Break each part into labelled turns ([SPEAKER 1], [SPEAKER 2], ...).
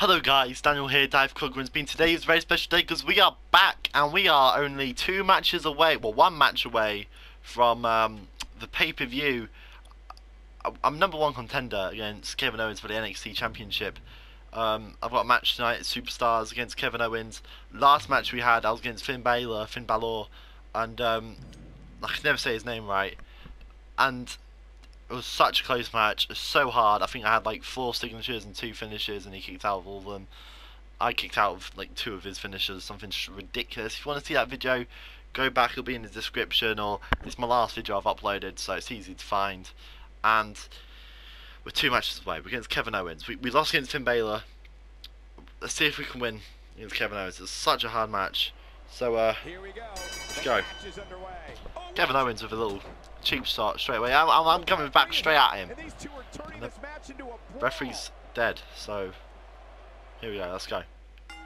[SPEAKER 1] Hello guys, Daniel here, Die4CodGrimsby today is a very special day because we are back and we are only two matches away, well one match away from um, the pay-per-view. I'm number one contender against Kevin Owens for the NXT Championship. Um, I've got a match tonight, at Superstars against Kevin Owens. Last match we had, I was against Finn Balor, Finn Balor, and um, I can never say his name right. And it was such a close match. It was so hard. I think I had like four signatures and two finishes, and he kicked out of all of them. I kicked out of like two of his finishes, something ridiculous. If you want to see that video, go back. It'll be in the description, or it's my last video I've uploaded, so it's easy to find. And we're two matches away. We're against Kevin Owens. We, we lost against Finn Balor. Let's see if we can win against Kevin Owens. It's such a hard match. So uh,
[SPEAKER 2] Here we go.
[SPEAKER 1] let's go. Kevin Owens with a little cheap start straight away. I'm, I'm, I'm coming back straight at him.
[SPEAKER 2] And these two are turning this match into a brawl.
[SPEAKER 1] Referee's dead, so here we go. Let's go.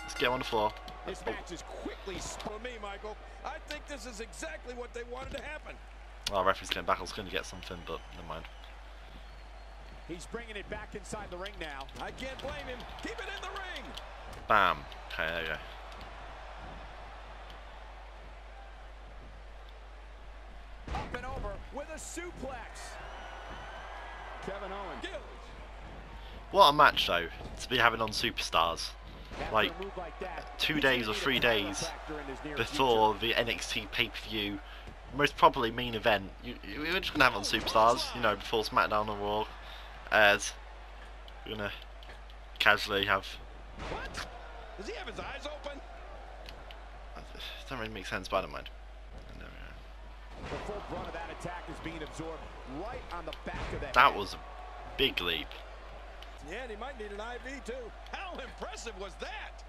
[SPEAKER 1] Let's get him on the floor.
[SPEAKER 2] This match is quickly for me, Michael. I think this is exactly what they wanted to happen.
[SPEAKER 1] Well, referee's getting back. I was going to get something, but never mind.
[SPEAKER 2] He's bringing it back inside the ring now. I can't blame him. Keep it in the ring.
[SPEAKER 1] Bam. Okay, there you go.
[SPEAKER 2] Up and over with a suplex. Kevin Owens.
[SPEAKER 1] What a match, though, to be having on Superstars. Like,
[SPEAKER 2] a move like that,
[SPEAKER 1] two days or three days
[SPEAKER 2] factor in his near
[SPEAKER 1] Before the NXT pay-per-view, most probably main event. You, you, we're just going to have it on Superstars, you know, before SmackDown or Raw. As we're going to casually have...
[SPEAKER 2] What? Does he have his eyes open?
[SPEAKER 1] It doesn't really make sense, but I don't mind. There.
[SPEAKER 2] The full brunt of that attack is being absorbed right on the back of the
[SPEAKER 1] That was a big leap.
[SPEAKER 2] Yeah, and he might need an IV too. How impressive was that?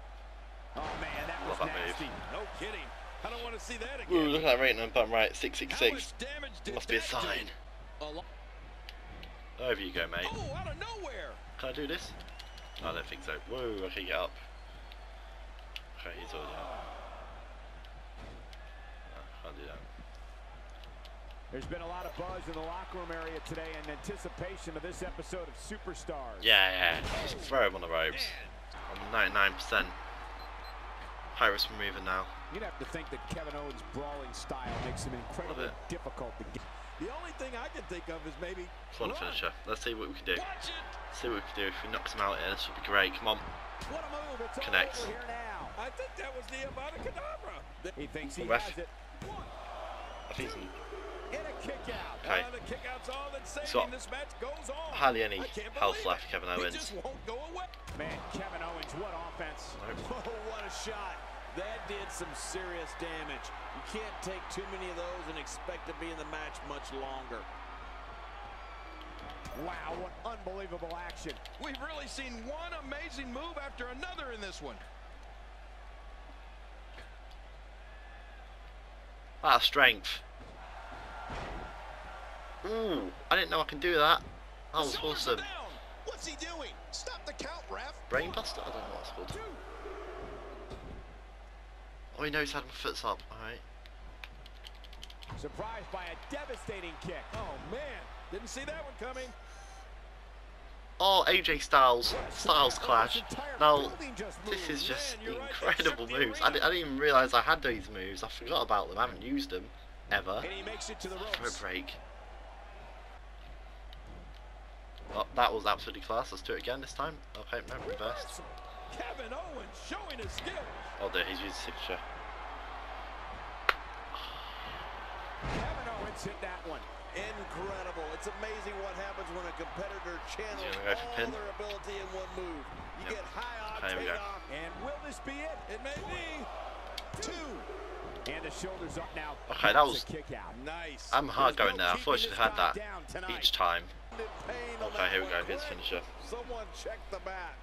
[SPEAKER 2] Oh man, that was
[SPEAKER 1] Love that move.
[SPEAKER 2] nasty. No kidding. I don't want to see that
[SPEAKER 1] Ooh,
[SPEAKER 2] again.
[SPEAKER 1] look at that rating on bottom right, 666.
[SPEAKER 2] much damage did
[SPEAKER 1] Must be a sign.
[SPEAKER 2] A
[SPEAKER 1] Over you go, mate.
[SPEAKER 2] Oh, out of nowhere.
[SPEAKER 1] Can I do this? I don't think so. Whoa, okay, get up. Okay, he's already up. No, can't do that.
[SPEAKER 2] There's been a lot of buzz in the locker room area today in anticipation of this episode of Superstars.
[SPEAKER 1] Yeah, yeah, just throw him on the ropes. I'm 99% high risk remover now.
[SPEAKER 2] You'd have to think that Kevin Owens' brawling style makes him incredibly difficult to get. The only thing I can think of is maybe.
[SPEAKER 1] Corner
[SPEAKER 2] run.
[SPEAKER 1] finisher. Let's see what we can do.
[SPEAKER 2] It.
[SPEAKER 1] see what we can do. If we knock him out here, this would be great. Come on.
[SPEAKER 2] What a move. It's
[SPEAKER 1] Connects.
[SPEAKER 2] here now. I think that was the. He thinks he
[SPEAKER 1] Ref.
[SPEAKER 2] has it.
[SPEAKER 1] I think he's
[SPEAKER 2] And a kick out.
[SPEAKER 1] Okay.
[SPEAKER 2] The kick out's all that's saving.
[SPEAKER 1] So,
[SPEAKER 2] this match goes on.
[SPEAKER 1] hardly any health left Kevin Owens.
[SPEAKER 2] just won't go away. Man, Kevin Owens, what offense.
[SPEAKER 1] Nope.
[SPEAKER 2] Oh, what a shot.
[SPEAKER 3] That did some serious damage. You can't take too many of those and expect to be in the match much longer.
[SPEAKER 2] Wow, what unbelievable action.
[SPEAKER 4] We've really seen one amazing move after another in this one.
[SPEAKER 1] That strength. Ooh, I didn't know I can do that. That was awesome.
[SPEAKER 4] What's he doing? Stop the count, ref.
[SPEAKER 1] Brainbuster? I don't know what it's called. Oh, he knows how to put foots up. Alright.
[SPEAKER 2] Surprised by a devastating kick.
[SPEAKER 4] Oh man, didn't see that one coming.
[SPEAKER 1] Oh, AJ Styles. Styles clash. Now, this is just
[SPEAKER 4] right,
[SPEAKER 1] incredible moves. I, I didn't even realise I had these moves. I forgot about them. I haven't used them. Ever.
[SPEAKER 2] And he makes it to the
[SPEAKER 1] Throw
[SPEAKER 2] ropes.
[SPEAKER 1] break. Oh, that was absolutely class. Let's do it again this time. Okay, no, reversed.
[SPEAKER 4] Kevin Owens showing his skills.
[SPEAKER 1] Oh dear, he's used signature.
[SPEAKER 2] Kevin Owens hit that one.
[SPEAKER 3] Incredible. It's amazing what happens when a competitor channels
[SPEAKER 1] He's go for
[SPEAKER 3] all
[SPEAKER 1] pin.
[SPEAKER 3] their ability in one move. You
[SPEAKER 1] Yep.
[SPEAKER 3] get high
[SPEAKER 1] Okay, here we
[SPEAKER 3] off.
[SPEAKER 2] And will this be it?
[SPEAKER 4] It may be. Two.
[SPEAKER 2] And the shoulders up now.
[SPEAKER 1] Okay, that
[SPEAKER 2] That's
[SPEAKER 1] was-
[SPEAKER 2] a kick out.
[SPEAKER 4] Nice.
[SPEAKER 1] I'm hard
[SPEAKER 2] There's
[SPEAKER 1] going
[SPEAKER 2] no
[SPEAKER 1] now. I thought I
[SPEAKER 2] keeping
[SPEAKER 1] should have had
[SPEAKER 2] this guy
[SPEAKER 1] that
[SPEAKER 2] down tonight.
[SPEAKER 1] each time.
[SPEAKER 3] Pain on
[SPEAKER 1] Okay,
[SPEAKER 3] that
[SPEAKER 1] here we
[SPEAKER 3] one.
[SPEAKER 1] go. Here's the
[SPEAKER 3] Quick.
[SPEAKER 1] finisher.
[SPEAKER 3] Someone check the back.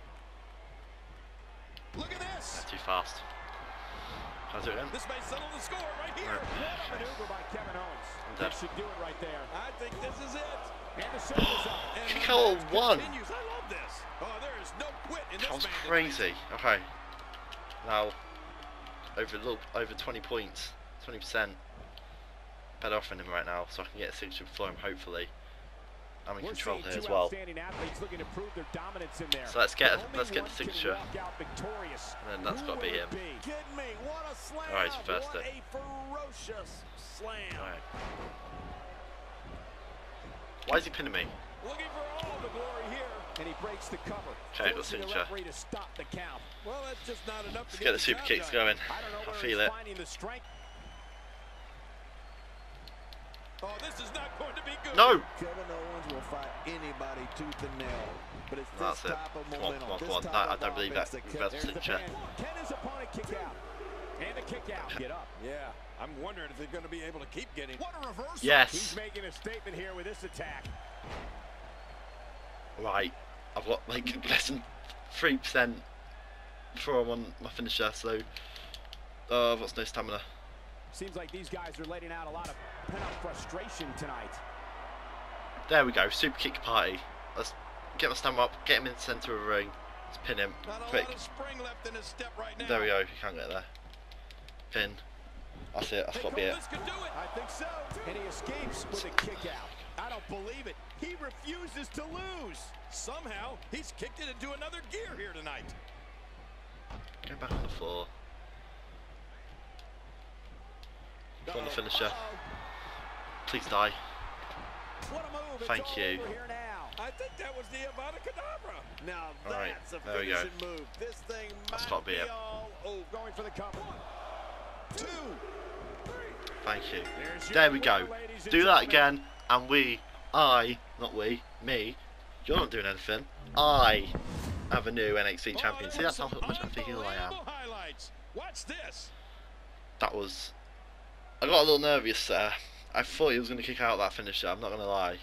[SPEAKER 4] Look at this.
[SPEAKER 1] That's too fast. Can I do it again?
[SPEAKER 4] This may settle the score right here.
[SPEAKER 1] Right.
[SPEAKER 2] What a maneuver by Kevin Owens.
[SPEAKER 1] I'm
[SPEAKER 2] That
[SPEAKER 1] dead.
[SPEAKER 2] should do it right there.
[SPEAKER 4] I think this is it.
[SPEAKER 2] And the shoulders up.
[SPEAKER 4] And
[SPEAKER 1] Kick
[SPEAKER 4] the
[SPEAKER 1] out
[SPEAKER 4] match
[SPEAKER 1] one.
[SPEAKER 4] Continues. I love this. Oh, there is no quit in
[SPEAKER 1] That
[SPEAKER 4] this
[SPEAKER 1] was
[SPEAKER 4] man tonight.
[SPEAKER 1] crazy. Okay. Now, over a little, over 20 points, 20%. Better off in him right now, so I can get a signature for him, hopefully. I'm in
[SPEAKER 2] We're
[SPEAKER 1] control
[SPEAKER 2] seeing
[SPEAKER 1] here as well.
[SPEAKER 2] outstanding athletes looking to prove their in there.
[SPEAKER 1] So let's get a- let's get the signature.
[SPEAKER 2] walk out victorious.
[SPEAKER 1] And then that's
[SPEAKER 2] Who
[SPEAKER 1] gotta be him.
[SPEAKER 2] be?
[SPEAKER 3] Me? What a slam!
[SPEAKER 1] All right, it's first
[SPEAKER 3] what a ferocious slam!
[SPEAKER 1] Alright. Why is he pinning me?
[SPEAKER 2] Looking for all the glory here. And he breaks the cover.
[SPEAKER 1] Okay, got
[SPEAKER 2] forcing the
[SPEAKER 1] signature.
[SPEAKER 2] referee to stop the count.
[SPEAKER 4] Well, that's just not enough
[SPEAKER 1] Let's
[SPEAKER 4] to
[SPEAKER 1] get the
[SPEAKER 4] the
[SPEAKER 1] super kicks
[SPEAKER 4] done.
[SPEAKER 1] going.
[SPEAKER 2] I don't know
[SPEAKER 1] I feel it.
[SPEAKER 2] finding the strength.
[SPEAKER 4] Oh, this is not going to be good.
[SPEAKER 1] No!
[SPEAKER 3] Kevin Owens will fight anybody tooth and nail. But it's
[SPEAKER 1] That's
[SPEAKER 3] this
[SPEAKER 1] it.
[SPEAKER 3] type of
[SPEAKER 1] Come on,
[SPEAKER 3] momentum,
[SPEAKER 1] come on,
[SPEAKER 3] this
[SPEAKER 1] come on.
[SPEAKER 3] type
[SPEAKER 1] That- I don't believe
[SPEAKER 3] offense
[SPEAKER 1] that
[SPEAKER 3] Kevin-
[SPEAKER 1] reversal
[SPEAKER 2] the
[SPEAKER 1] signature.
[SPEAKER 2] fan. Can his opponent kick out? And the kick out. Get up.
[SPEAKER 4] Yeah, I'm wondering if they're going to be able to keep getting. What a reversal!
[SPEAKER 2] He's
[SPEAKER 1] Yes!
[SPEAKER 2] making a statement here with this attack.
[SPEAKER 1] Right. I've got like less than 3% before I'm on my finisher, so. Uh, I've got no stamina.
[SPEAKER 2] Seems like these guys are letting out a lot of pent-up frustration tonight.
[SPEAKER 1] There we go, super kick party. Let's get my stamina up, get him in the centre of the ring. Let's pin him.
[SPEAKER 4] Not
[SPEAKER 1] Quick.
[SPEAKER 4] spring left in his step right now.
[SPEAKER 1] There we go, you can't get there. Pin. That's it, that's
[SPEAKER 4] Hey,
[SPEAKER 1] got to be it.
[SPEAKER 4] this could do it.
[SPEAKER 2] I think so. And he escapes with a kick out.
[SPEAKER 4] I don't believe it. He refuses to lose. Somehow, he's kicked it into another gear here tonight.
[SPEAKER 1] Go back on the floor. Go on the finisher. Please die.
[SPEAKER 2] What a move.
[SPEAKER 1] Thank
[SPEAKER 2] all
[SPEAKER 1] you.
[SPEAKER 2] here now.
[SPEAKER 4] I think that was the Avada Kedavra.
[SPEAKER 3] Now
[SPEAKER 1] All right,
[SPEAKER 3] that's a
[SPEAKER 1] there we go.
[SPEAKER 3] finishing move. This thing
[SPEAKER 1] That's
[SPEAKER 3] might
[SPEAKER 1] gotta be
[SPEAKER 3] be
[SPEAKER 1] it.
[SPEAKER 3] all over.
[SPEAKER 2] Going for the cover.
[SPEAKER 4] Two.
[SPEAKER 1] Thank you. There we go.
[SPEAKER 2] winner, ladies and
[SPEAKER 1] Do that again, and we, I, not we, me, you're not doing anything. I have a new NXT champion. See, that's how much of a heel I am.
[SPEAKER 4] Watch this.
[SPEAKER 1] That was. I got a little nervous there. I thought he was going to kick out that finisher. I'm not going to lie.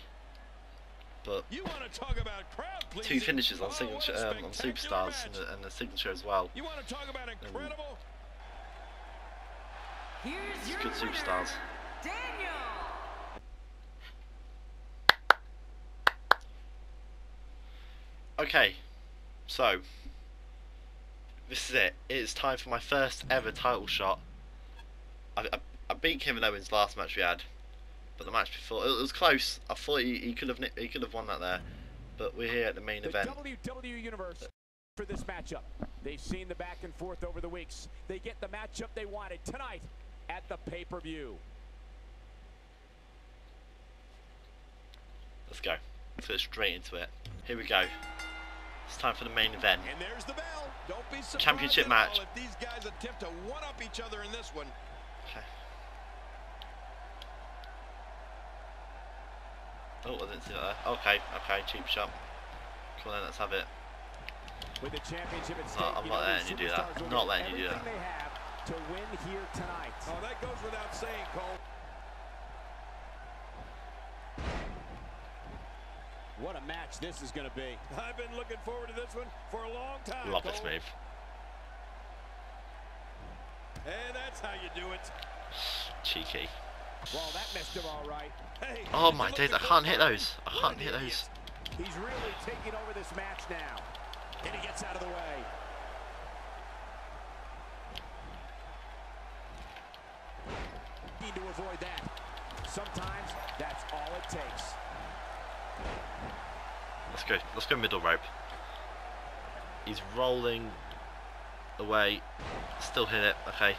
[SPEAKER 1] But
[SPEAKER 4] You want to talk about crowd
[SPEAKER 1] two finishes on
[SPEAKER 4] Oh,
[SPEAKER 1] signature, um, on superstars and the, and the signature as well.
[SPEAKER 4] You want to talk about incredible?
[SPEAKER 5] Here's your
[SPEAKER 1] Good superstars.
[SPEAKER 5] Daniel.
[SPEAKER 1] Okay, so this is it. It is time for my first ever title shot. I, I, I beat Kevin Owens last match we had, but the match before it was close. I thought he, he could have he could have won that there, but we're here at the main
[SPEAKER 2] The
[SPEAKER 1] event.
[SPEAKER 2] WWE Universe for this matchup. They've seen the back and forth over the weeks. They get the matchup they wanted tonight at the pay-per-view.
[SPEAKER 1] Let's go. Let's go straight into it. Here we go. It's time for the main event.
[SPEAKER 4] And there's the bell. Don't be surprised
[SPEAKER 1] Championship
[SPEAKER 4] at
[SPEAKER 1] match.
[SPEAKER 4] all if these guys attempt to one-up each other in this one.
[SPEAKER 1] Okay. Oh, I didn't see that there. Okay, okay, cheap shot. Come on then, let's have it.
[SPEAKER 2] With the championship at stake,
[SPEAKER 1] No, I'm not letting you do that. I'm not letting you do
[SPEAKER 2] everything they have to win here tonight.
[SPEAKER 4] Oh, that goes without saying, Cole.
[SPEAKER 2] What a match this is going to be.
[SPEAKER 4] I've been looking forward to this one for a long time.
[SPEAKER 1] Love this
[SPEAKER 4] Cole.
[SPEAKER 1] move.
[SPEAKER 4] And that's how you do it.
[SPEAKER 1] Cheeky.
[SPEAKER 2] Well, that missed him all right.
[SPEAKER 4] Hey,
[SPEAKER 1] Oh my
[SPEAKER 4] you're
[SPEAKER 1] days, I can't hit those. I can't hit those.
[SPEAKER 2] He's really taking over this match now. And he gets out of the way. Need to avoid that. Sometimes that's all it takes.
[SPEAKER 1] Let's go. Let's go middle rope. He's rolling away. Still hit it. Okay.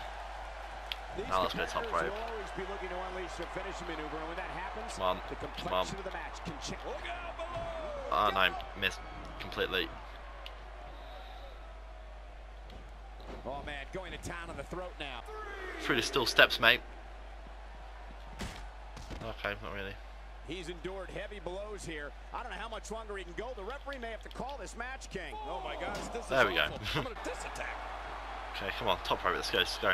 [SPEAKER 2] These
[SPEAKER 1] Now let's go top rope.
[SPEAKER 2] will always be looking to unleash a finishing maneuver, and when that happens,
[SPEAKER 1] Come on, come on.
[SPEAKER 2] complexion of the match can change.
[SPEAKER 4] Look out below.
[SPEAKER 1] Ah, no, missed completely.
[SPEAKER 2] Oh man, going to town on the throat now.
[SPEAKER 1] Through the still steps, mate. Okay, not really.
[SPEAKER 2] He's endured heavy blows here. I don't know how much longer he can go. The referee may have to call this match, King.
[SPEAKER 4] Oh my gosh, this is
[SPEAKER 1] There we go.
[SPEAKER 4] I'm gonna diss.
[SPEAKER 1] Okay, come on, top rope. Let's go. Let's go.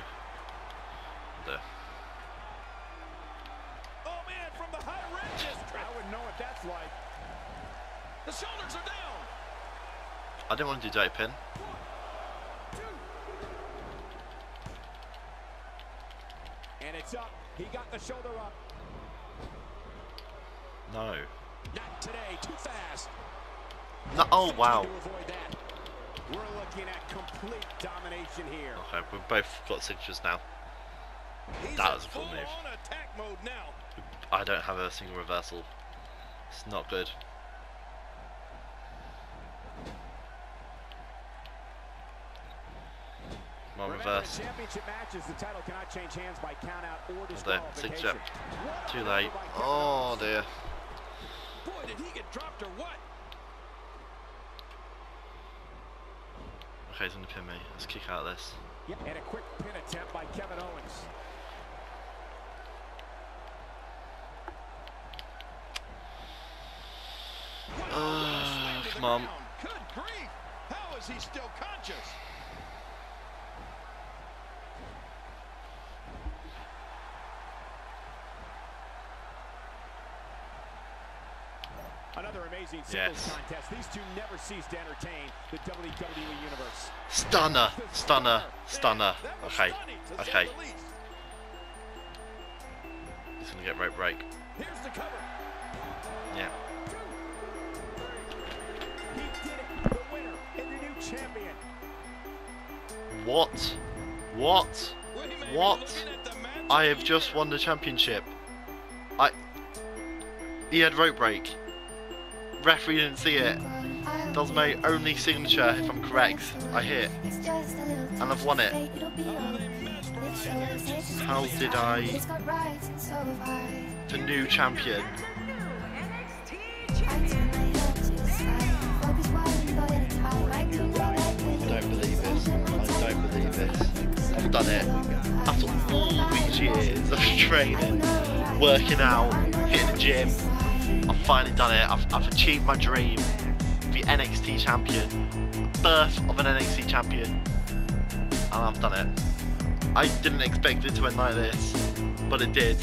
[SPEAKER 1] There.
[SPEAKER 4] Oh man, from the high red.
[SPEAKER 2] I wouldn't know what that's like.
[SPEAKER 4] The shoulders are down.
[SPEAKER 1] I didn't want to do dirty pin.
[SPEAKER 2] And it's up. He got the shoulder up.
[SPEAKER 1] No.
[SPEAKER 2] Not today. Too fast.
[SPEAKER 1] No. Oh wow.
[SPEAKER 2] To avoid that. We're looking at complete domination here.
[SPEAKER 1] Okay, we've both got signatures now.
[SPEAKER 4] He's
[SPEAKER 1] That was a cool move.
[SPEAKER 4] full-on attack mode now.
[SPEAKER 1] I don't have a single reversal. It's not good. Come on, reverse.
[SPEAKER 2] championship matches, the title cannot change hands by count out or
[SPEAKER 1] there, six
[SPEAKER 2] disqualification.
[SPEAKER 1] up.
[SPEAKER 2] What a
[SPEAKER 1] Too late. Oh dear.
[SPEAKER 4] Boy, did he get dropped or what?
[SPEAKER 1] Okay, he's gonna pin me. Let's kick out of this.
[SPEAKER 2] Yeah, and a quick pin attempt by Kevin Owens.
[SPEAKER 1] Uh,
[SPEAKER 4] to
[SPEAKER 1] come on.
[SPEAKER 4] Good grief! How is he still conscious?
[SPEAKER 2] Another amazing singles
[SPEAKER 1] Yes.
[SPEAKER 2] contest. These two never cease to entertain the WWE Universe.
[SPEAKER 1] Stunner, stunner, stunner. Okay,
[SPEAKER 4] stunning, to say
[SPEAKER 1] okay. He's gonna get rope break.
[SPEAKER 4] Here's the cover.
[SPEAKER 1] Yeah.
[SPEAKER 2] He did it. The winner and the new champion.
[SPEAKER 1] What? What?
[SPEAKER 4] We may be
[SPEAKER 1] What?
[SPEAKER 4] looking at the match
[SPEAKER 1] I have just won the championship. I. He had rope break. Referee didn't see it. Does my only signature, if I'm correct. I hit.
[SPEAKER 5] And
[SPEAKER 1] I've won it.
[SPEAKER 5] How did I?
[SPEAKER 1] The new champion. I don't believe this. I don't believe this. I've done it. After all these years of training, working out, hitting the gym, I've finally done it. I've, I've achieved my dream. The NXT champion. Birth of an NXT champion. And I've done it. I didn't expect it to end like this, but it did.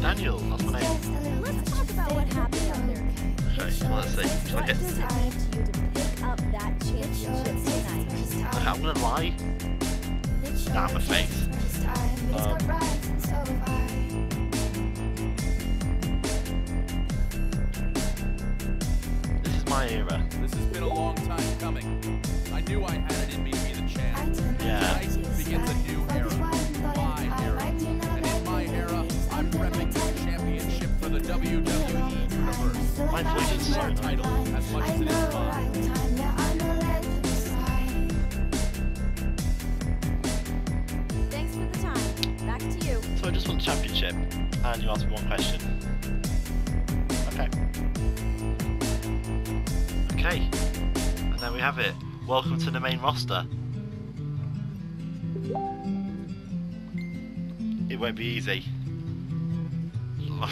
[SPEAKER 1] Daniel, that's my name.
[SPEAKER 5] Let's talk about what happened out there.
[SPEAKER 1] Okay, well, let's see. Shall I get-
[SPEAKER 5] does to you to pick up that championship tonight?
[SPEAKER 1] I'm gonna lie. Nah, I'm a face. Um, This is my era.
[SPEAKER 6] This has been a long time coming. I knew I had it in me to be the champ.
[SPEAKER 1] Yeah.
[SPEAKER 6] Tonight begins a new era. My era. And in my era, I'm repping the championship for the WWE Universe.
[SPEAKER 1] My voice is
[SPEAKER 6] Our title as much as it is mine.
[SPEAKER 1] So I just won the championship, and you asked me one question. Okay. Okay. And there we have it. Welcome to the main roster. It won't be easy.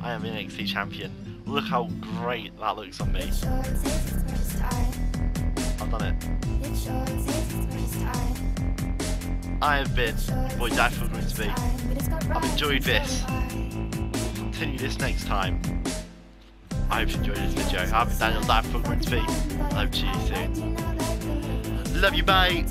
[SPEAKER 1] I am NXT champion. Look how great that looks on me. I've done it. I have been boy Dapper Grimsby. I've enjoyed this. Continue this next time. I hope you enjoyed this video. I've been Daniel Dapper Grimsby. I hope to you soon. Love you, bye.